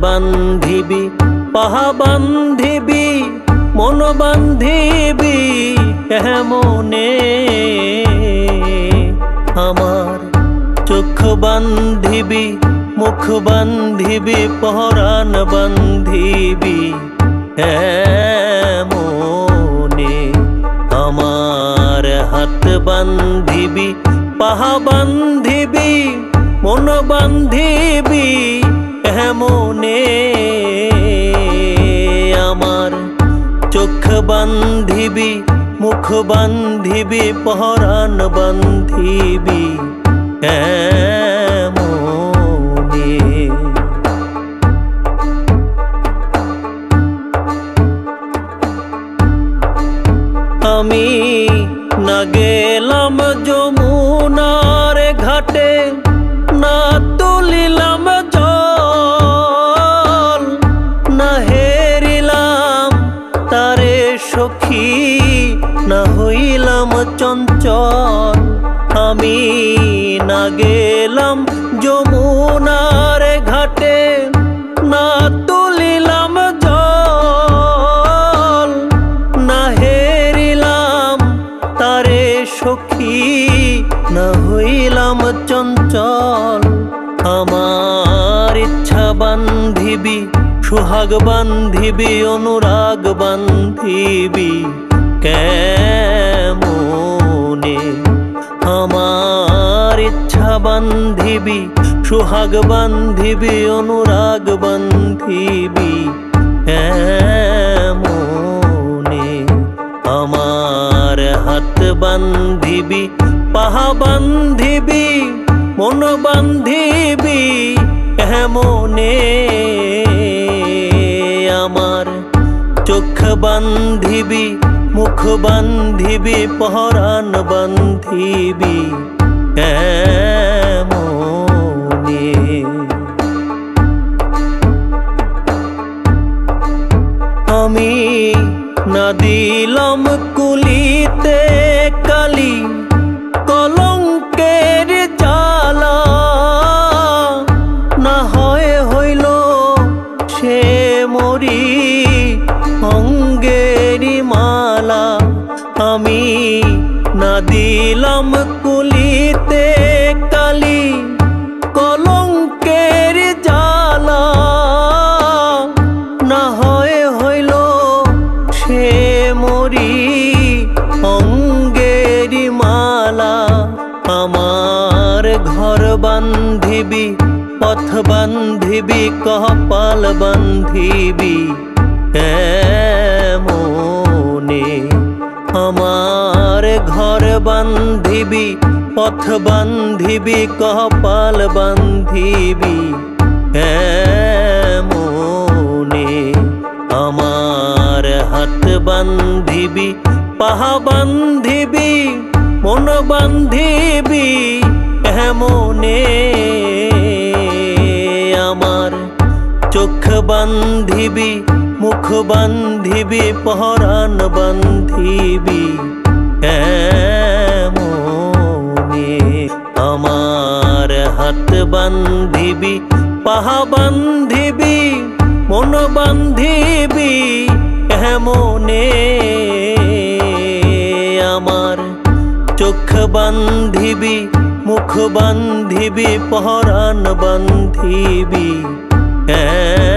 বান্ধিবি, পাহা বান্ধিবি, মন বান্ধিবি মনে। আমার চোখ বান্ধিবি, মুখ বান্ধিবি, পহরান বান্ধিবি মনে। আমার হাত বান্ধিবি, পাহা বান্ধিবি, মন বান্ধিবি এমনে আমার চোখ বান্ধিবি মুখ বান্ধিবি পহরান বান্ধিবি আমি না না হইলাম চঞ্চল। আমি না গেলাম যমুনার ঘাটে, না তুলিলাম জল, না হেরিলাম তারে সখী, না হইলাম চঞ্চল। আমার ইচ্ছা বান্ধিবি সুহাগ বান্ধিবি, অনুরাগ বান্ধিবি, কেমনে? আমার ইচ্ছা বান্ধিবি, সুহাগ বান্ধিবি, অনুরাগ বান্ধিবি, কেমনে? আমার হাত বান্ধিবি, পাহা বান্ধিবি, মন বান্ধিবি, কেমনে? বান্ধিবি, মুখ বান্ধিবি, পহরান বান্ধিবি আমি না দিলাম কুলিতে কালি, কলঙ্কের জ্বালা। না হয় হইল সে মরি না দিলাম কুলিতে কালি, কলঙ্কের জ্বালা। না হয় হইল সে মরি অঙ্গেরি মালা। আমার ঘর বান্ধিবি, পথ বান্ধিবি, কপাল বান্ধিবি। বান্ধিবি, পথ বান্ধিবি, কপাল বান্ধিবি। মনে আমার হাত বান্ধিবি, পাহা বান্ধিবি, মন বান্ধিবি। এমনে আমার চোখ বান্ধিবি, মুখ বান্ধিবি পহরান বান্ধিবি। বান্ধিবি পাহা বান্ধিবি মন বান্ধিবি এমনে আমার চোখ বান্ধিবি মুখ বান্ধিবি পহরান বান্ধিবি এ